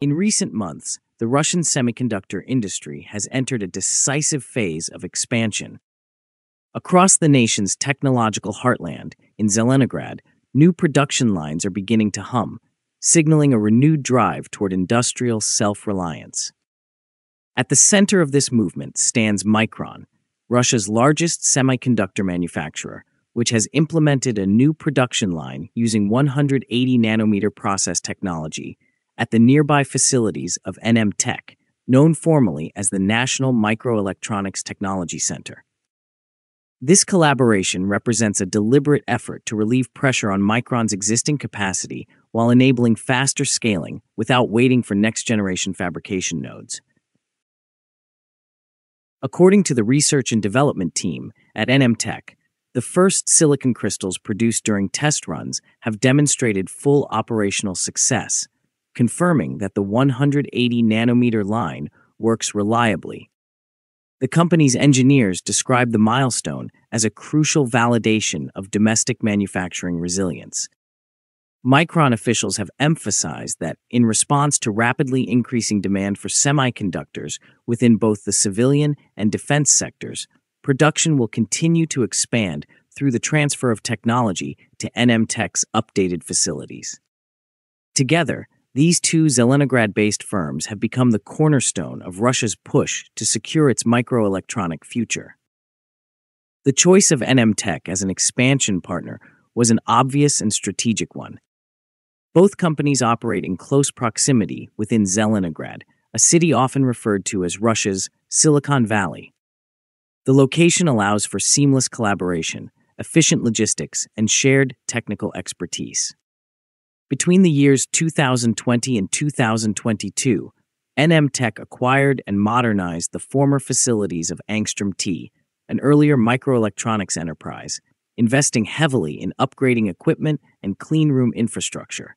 In recent months, the Russian semiconductor industry has entered a decisive phase of expansion. Across the nation's technological heartland, in Zelenograd, new production lines are beginning to hum, signaling a renewed drive toward industrial self reliance. At the center of this movement stands Mikron, Russia's largest semiconductor manufacturer, which has implemented a new production line using 180 nanometer process technology at the nearby facilities of NM Tech, known formally as the National Microelectronics Technology Center. This collaboration represents a deliberate effort to relieve pressure on Mikron's existing capacity while enabling faster scaling without waiting for next generation fabrication nodes. According to the research and development team at NM Tech, the first silicon crystals produced during test runs have demonstrated full operational success, confirming that the 180 nanometer line works reliably. The company's engineers describe the milestone as a crucial validation of domestic manufacturing resilience. Mikron officials have emphasized that, in response to rapidly increasing demand for semiconductors within both the civilian and defense sectors, production will continue to expand through the transfer of technology to NM Tech's updated facilities. Together, these two Zelenograd based firms have become the cornerstone of Russia's push to secure its microelectronic future. The choice of NM Tech as an expansion partner was an obvious and strategic one both companies operate in close proximity within Zelenograd, a city often referred to as Russia's Silicon Valley. The location allows for seamless collaboration, efficient logistics, and shared technical expertise. Between the years 2020 and 2022, NM Tech acquired and modernized the former facilities of Angstrem T, an earlier microelectronics enterprise, investing heavily in upgrading equipment and cleanroom infrastructure.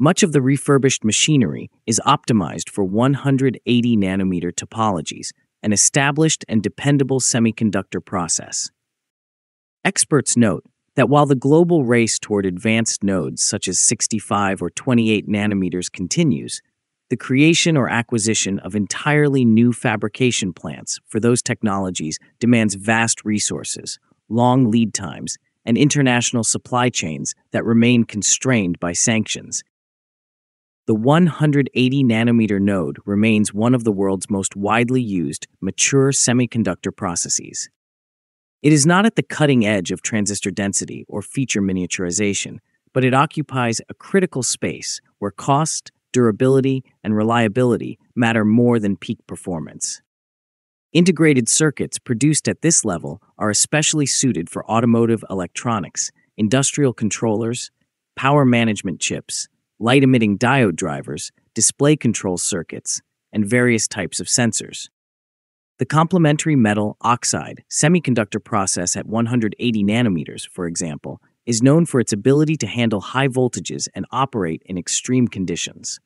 Much of the refurbished machinery is optimized for 180 nanometer topologies, an established and dependable semiconductor process. Experts note that while the global race toward advanced nodes such as 65 or 28 nanometers continues, the creation or acquisition of entirely new fabrication plants for those technologies demands vast resources, long lead times, and international supply chains that remain constrained by sanctions, the 180 nanometer node remains one of the world's most widely used, mature semiconductor processes. It is not at the cutting edge of transistor density or feature miniaturization, but it occupies a critical space where cost, durability, and reliability matter more than peak performance. Integrated circuits produced at this level are especially suited for automotive electronics, industrial controllers, power management chips, light emitting diode drivers, display control circuits, and various types of sensors. The complementary metal oxide semiconductor process at 180 nanometers, for example, is known for its ability to handle high voltages and operate in extreme conditions.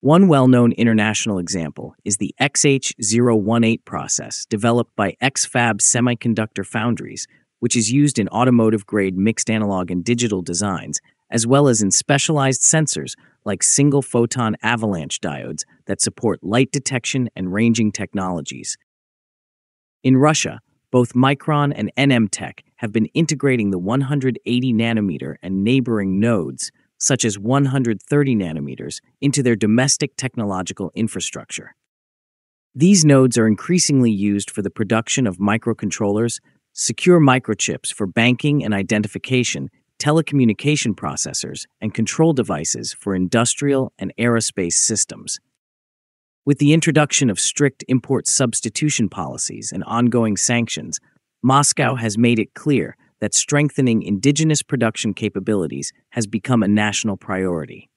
One well known international example is the XH018 process developed by XFAB Semiconductor Foundries, which is used in automotive grade mixed analog and digital designs as well as in specialized sensors like single photon avalanche diodes that support light detection and ranging technologies. In Russia, both Mikron and NM Tech have been integrating the 180 nanometer and neighboring nodes, such as 130 nanometers, into their domestic technological infrastructure. These nodes are increasingly used for the production of microcontrollers, secure microchips for banking and identification, telecommunication processors, and control devices for industrial and aerospace systems. With the introduction of strict import substitution policies and ongoing sanctions, Moscow has made it clear that strengthening indigenous production capabilities has become a national priority.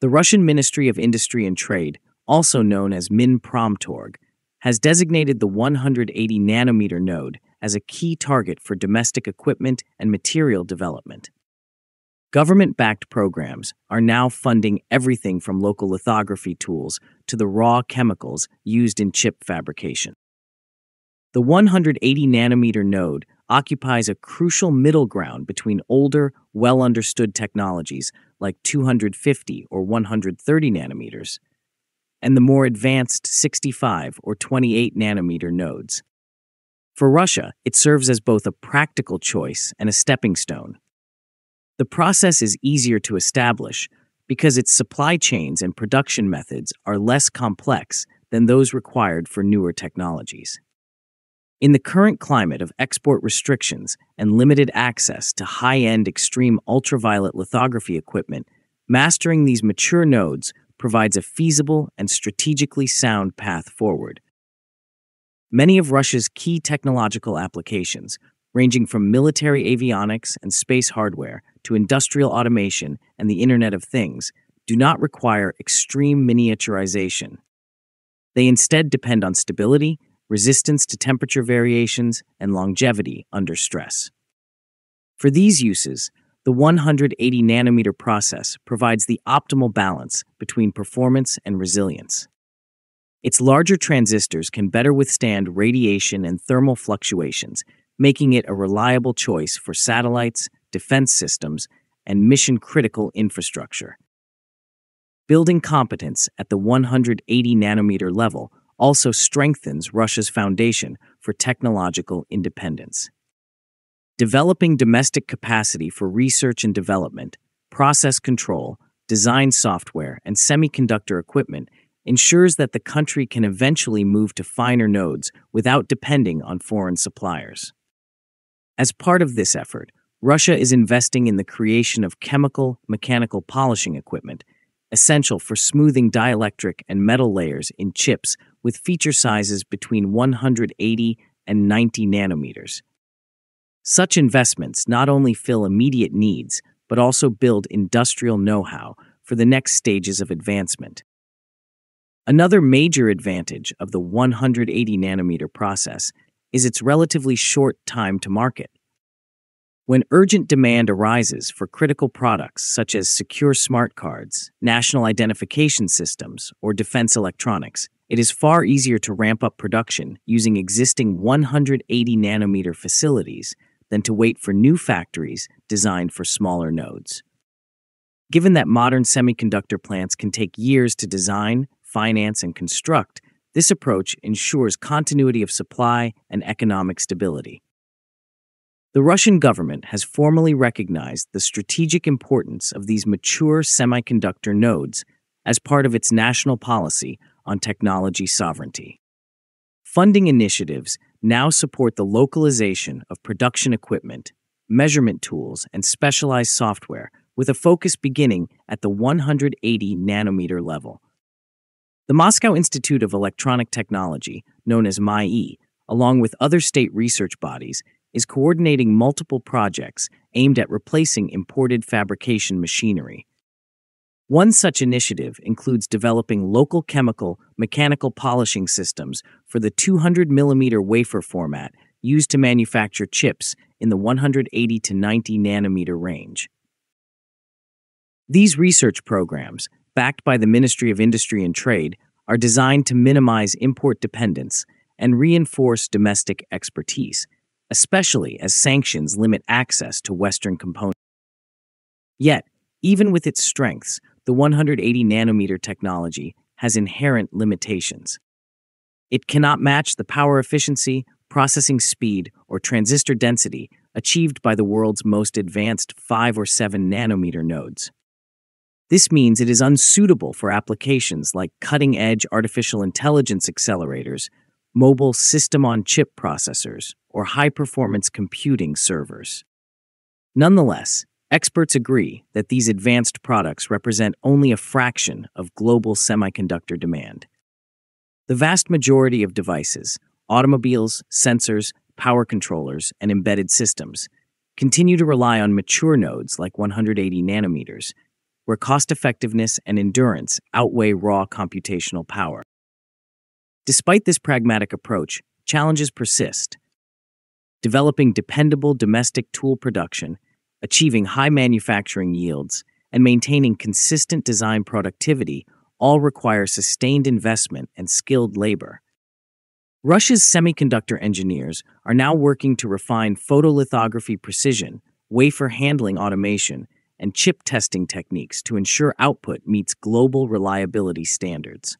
The Russian Ministry of Industry and Trade, also known as Minpromtorg, has designated the 180 nanometer node as a key target for domestic equipment and material development. Government backed programs are now funding everything from local lithography tools to the raw chemicals used in chip fabrication. The 180 nanometer node occupies a crucial middle ground between older, well understood technologies like 250 or 130 nanometers and the more advanced 65 or 28 nanometer nodes. For Russia, it serves as both a practical choice and a stepping stone. The process is easier to establish because its supply chains and production methods are less complex than those required for newer technologies. In the current climate of export restrictions and limited access to high end extreme ultraviolet lithography equipment, mastering these mature nodes provides a feasible and strategically sound path forward. Many of Russia's key technological applications, ranging from military avionics and space hardware to industrial automation and the Internet of Things, do not require extreme miniaturization. They instead depend on stability, resistance to temperature variations, and longevity under stress. For these uses, the 180 nanometer process provides the optimal balance between performance and resilience. Its larger transistors can better withstand radiation and thermal fluctuations, making it a reliable choice for satellites, defense systems, and mission critical infrastructure. Building competence at the 180 nanometer level also strengthens Russia's foundation for technological independence. Developing domestic capacity for research and development, process control, design software, and semiconductor equipment ensures that the country can eventually move to finer nodes without depending on foreign suppliers. As part of this effort, Russia is investing in the creation of chemical mechanical polishing equipment, essential for smoothing dielectric and metal layers in chips with feature sizes between 180 and 90 nanometers. Such investments not only fill immediate needs, but also build industrial know how for the next stages of advancement. Another major advantage of the 180 nanometer process is its relatively short time to market. When urgent demand arises for critical products such as secure smart cards, national identification systems, or defense electronics, it is far easier to ramp up production using existing 180 nanometer facilities than to wait for new factories designed for smaller nodes. Given that modern semiconductor plants can take years to design, finance, and construct, this approach ensures continuity of supply and economic stability. The Russian government has formally recognized the strategic importance of these mature semiconductor nodes as part of its national policy on technology sovereignty. Funding initiatives now support the localization of production equipment, measurement tools, and specialized software with a focus beginning at the 180 nanometer level. The Moscow Institute of Electronic Technology, known as MIE, along with other state research bodies, is coordinating multiple projects aimed at replacing imported fabrication machinery. One such initiative includes developing local chemical mechanical polishing systems for the 200 millimeter wafer format used to manufacture chips in the 180 to 90 nanometer range. These research programs, backed by the Ministry of Industry and Trade, are designed to minimize import dependence and reinforce domestic expertise, especially as sanctions limit access to Western components. Yet, even with its strengths, the 180 nanometer technology has inherent limitations. It cannot match the power efficiency, processing speed, or transistor density achieved by the world's most advanced 5 or 7 nanometer nodes. This means it is unsuitable for applications like cutting edge artificial intelligence accelerators, mobile system on chip processors, or high performance computing servers. Nonetheless, Experts agree that these advanced products represent only a fraction of global semiconductor demand. The vast majority of devices, automobiles, sensors, power controllers, and embedded systems, continue to rely on mature nodes like 180 nanometers, where cost effectiveness and endurance outweigh raw computational power. Despite this pragmatic approach, challenges persist. Developing dependable domestic tool production achieving high manufacturing yields, and maintaining consistent design productivity all require sustained investment and skilled labor. Russia's semiconductor engineers are now working to refine photolithography precision, wafer handling automation, and chip testing techniques to ensure output meets global reliability standards.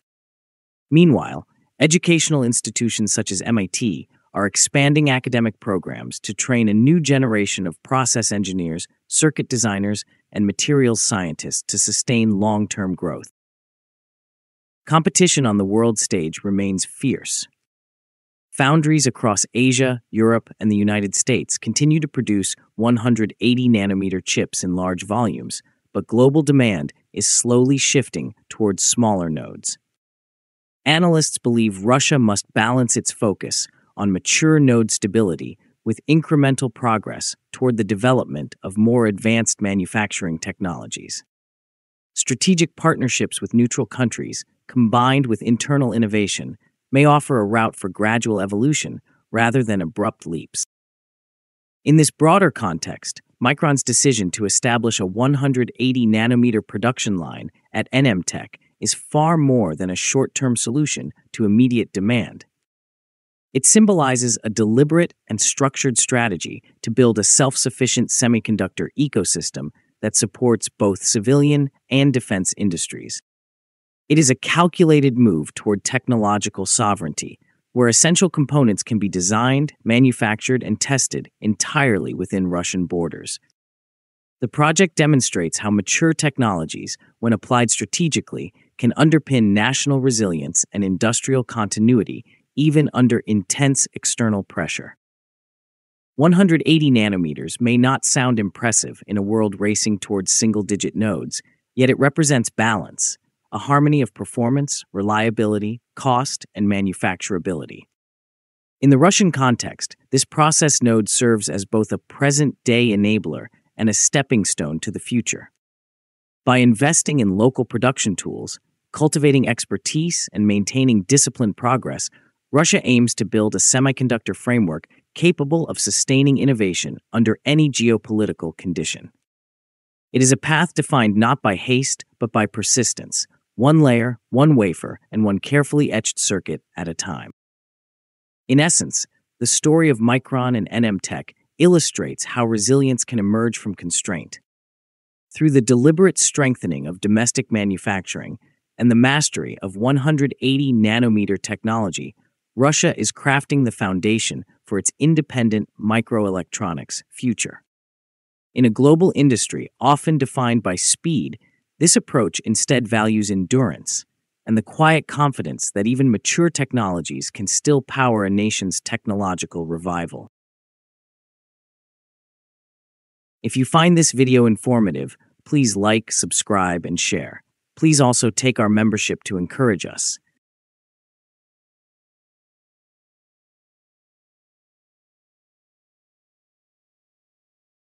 Meanwhile, educational institutions such as MIT are expanding academic programs to train a new generation of process engineers, circuit designers, and materials scientists to sustain long term growth. Competition on the world stage remains fierce. Foundries across Asia, Europe, and the United States continue to produce 180 nanometer chips in large volumes, but global demand is slowly shifting towards smaller nodes. Analysts believe Russia must balance its focus on mature node stability with incremental progress toward the development of more advanced manufacturing technologies. Strategic partnerships with neutral countries, combined with internal innovation, may offer a route for gradual evolution rather than abrupt leaps. In this broader context, Mikron's decision to establish a 180 nanometer production line at NMTech is far more than a short term solution to immediate demand. It symbolizes a deliberate and structured strategy to build a self sufficient semiconductor ecosystem that supports both civilian and defense industries. It is a calculated move toward technological sovereignty, where essential components can be designed, manufactured, and tested entirely within Russian borders. The project demonstrates how mature technologies, when applied strategically, can underpin national resilience and industrial continuity even under intense external pressure. 180 nanometers may not sound impressive in a world racing towards single digit nodes, yet it represents balance, a harmony of performance, reliability, cost, and manufacturability. In the Russian context, this process node serves as both a present day enabler and a stepping stone to the future. By investing in local production tools, cultivating expertise, and maintaining disciplined progress, Russia aims to build a semiconductor framework capable of sustaining innovation under any geopolitical condition. It is a path defined not by haste, but by persistence, one layer, one wafer, and one carefully etched circuit at a time. In essence, the story of Mikron and NMTech illustrates how resilience can emerge from constraint. Through the deliberate strengthening of domestic manufacturing and the mastery of 180 nanometer technology, Russia is crafting the foundation for its independent microelectronics future. In a global industry often defined by speed this approach instead values endurance and the quiet confidence that even mature technologies can still power a nation's technological revival. If you find this video informative, please like, subscribe, and share. Please also take our membership to encourage us.